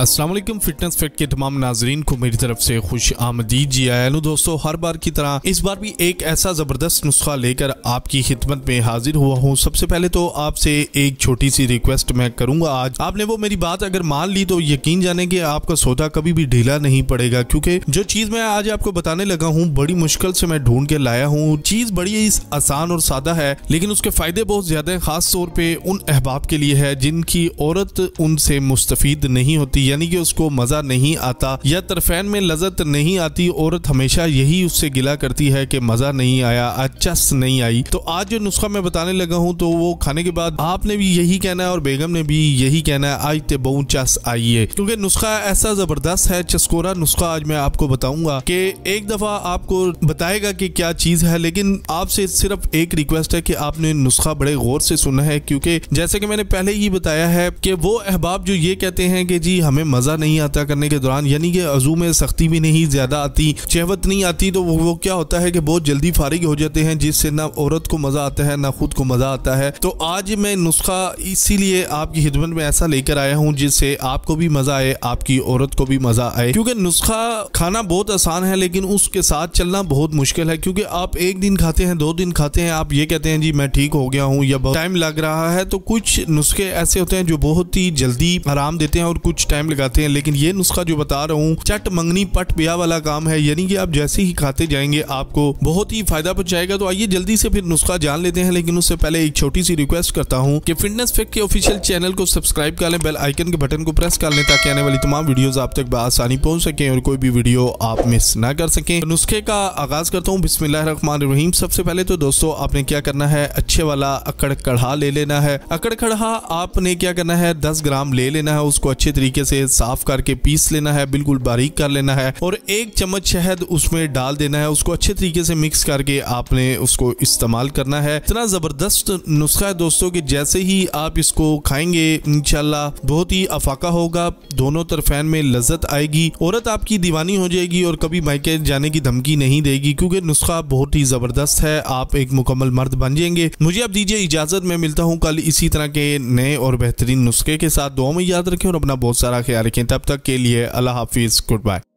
Aslam fitness fact के तमाम नाजरीन को मेरी तरफ़ से खुश आमदीद। जी आया दोस्तों, हर बार की तरह इस बार भी एक ऐसा ज़बरदस्त नुस्खा लेकर आपकी खिदमत में हाजिर हुआ हूँ। सबसे पहले तो आपसे एक छोटी सी रिक्वेस्ट मैं करूँगा आज। आपने वो मेरी बात अगर मान ली तो यकीन जाने कि आपका सौदा कभी भी ढीला नहीं पड़ेगा, क्योंकि जो चीज़ मैं आज आपको बताने लगा हूँ, बड़ी मुश्किल से मैं ढूंढ के लाया हूँ। चीज़ बड़ी आसान और सादा है, लेकिन उसके फ़ायदे बहुत ज़्यादा है, ख़ास तौर पर उन अहबाब के लिए है जिनकी औरत उनसे मुस्तफ़ नहीं होती यानी कि उसको मज़ा नहीं आता या तरफेन में लजत नहीं आती, औरत हमेशा यही उससे गिला करती है कि मज़ा नहीं आया अचस नहीं आई। तो आज जो नुस्खा मैं बताने लगा हूँ तो वो खाने के बाद आपने भी यही कहना है और बेगम ने भी यही कहना है आज ते बहु चस आइए। क्योंकि नुस्खा ऐसा ज़बरदस्त है चस्कोरा नुस्खा आज मैं आपको बताऊँगा कि एक दफ़ा आपको बताएगा कि क्या चीज़ है, लेकिन आपसे सिर्फ़ एक रिक्वेस्ट है कि आपने नुस्खा बड़े गौर से सुना है, क्योंकि जैसे कि मैंने पहले ही बताया है कि वो अहबाब जो ये कहते हैं कि जी, हमें मज़ा नहीं आता करने के दौरान यानी कि अजू में सख्ती भी नहीं ज़्यादा आती चहवत नहीं आती तो वो, क्या होता है कि बहुत जल्दी फारिग हो जाते हैं जिससे ना औरत को मज़ा आता है ना खुद को मज़ा आता है। तो आज मैं नुस्खा इसीलिए आपकी खिदमत में ऐसा लेकर आया हूँ जिससे आपको भी मज़ा आए आपकी औरत को भी मज़ा आए। क्योंकि नुस्खा खाना बहुत आसान है लेकिन उसके साथ चलना बहुत मुश्किल है क्योंकि आप एक दिन खाते हैं दो दिन खाते हैं आप ये कहते हैं जी मैं ठीक हो गया हूँ या टाइम लग रहा है। तो कुछ नुस्खे ऐसे होते हैं जो बहुत ही जल्दी आराम देते हैं और कुछ टाइम लगाते हैं, लेकिन ये नुस्खा जो बता रहा हूँ, चट मंगनी पट ब्याह वाला काम है। यानी कि आप जैसे ही खाते जाएँगे, आपको बहुत ही फ़ायदा पहुंचाएगा। तो आइए जल्दी से फिर नुस्खा जान लेते हैं, लेकिन उससे पहले एक छोटी सी रिक्वेस्ट करता हूँ कि फिटनेस फैक्ट के ऑफिशियल चैनल को सब्सक्राइब कर लें बेल आइकन के बटन को प्रेस कर लें, ताकि आने वाली तमाम वीडियोस आप तक आसानी पहुँच सके और कोई भी वीडियो आप मिस ना कर सकें। नुस्खे का आगाज़ करता हूँ। बिस्मिल्लाहिर्रहमानिर्रहीम। सबसे पहले तो दोस्तों, आपने क्या करना है? अच्छे वाला अकड़ कढ़ा ले लेना है। अकड़ कढ़ा आपने क्या करना है? दस ग्राम ले लेना है। उसको अच्छे तरीके से साफ़ करके पीस लेना है, बिल्कुल बारीक कर लेना है और एक चम्मच शहद उसमें डाल देना है। उसको अच्छे तरीके से मिक्स करके आपने उसको इस्तेमाल करना है। इतना ज़बरदस्त नुस्खा है दोस्तों कि जैसे ही आप इसको खाएँगे इनशाला बहुत ही अफाका होगा। दोनों तरफैन में लज्जत आएगी, औरत आपकी दीवानी हो जाएगी और कभी मायके जाने की धमकी नहीं देगी, क्योंकि नुस्खा बहुत ही ज़बरदस्त है। आप एक मुकम्मल मर्द बन जाएँगे। मुझे आप दीजिए इजाज़त, मैं मिलता हूँ कल इसी तरह के नए और बेहतरीन नुस्खे के साथ। दो में याद रखें और अपना बहुत सारा ख्याल रखें तब तक के लिए अल्लाह हाफिज़ गुड बाय।